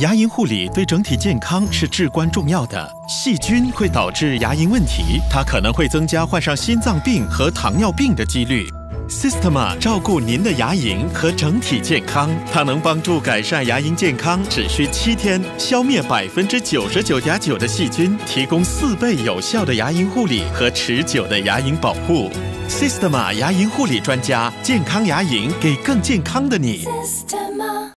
牙龈护理对整体健康是至关重要的。细菌会导致牙龈问题，它可能会增加患上心脏病和糖尿病的几率。Systema 照顾您的牙龈和整体健康，它能帮助改善牙龈健康，只需七天，消灭百分之九十九点九的细菌，提供四倍有效的牙龈护理和持久的牙龈保护。Systema 牙龈护理专家，健康牙龈给更健康的你。